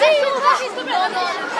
Sim,